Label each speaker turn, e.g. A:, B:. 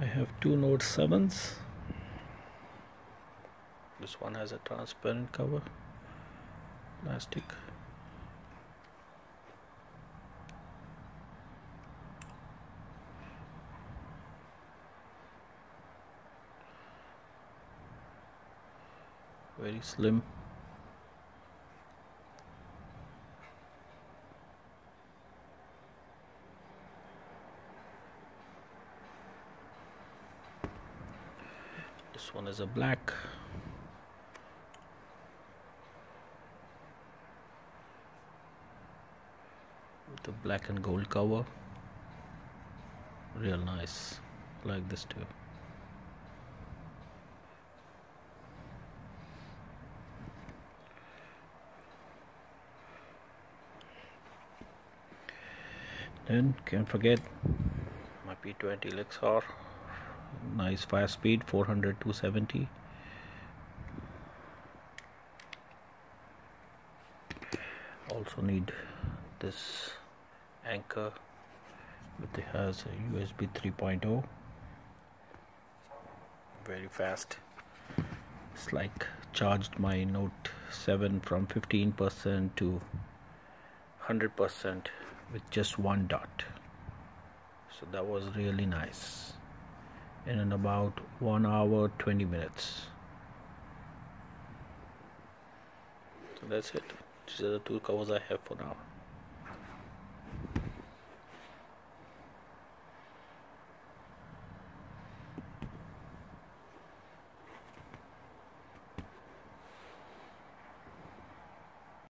A: I have two Note 7s this one has a transparent cover. Plastic. Very slim this one is a black. With the black and gold cover. Real nice. Like this too. Then can't forget my P20 Lexar nice fast speed 400 270 also need this Anker but it has a USB 3.0 very fast. It's like charged my Note 7 from 15% to 100% with just one dot. So that was really nice in about one hour 20 minutes. So that's it. These are the two covers I have for now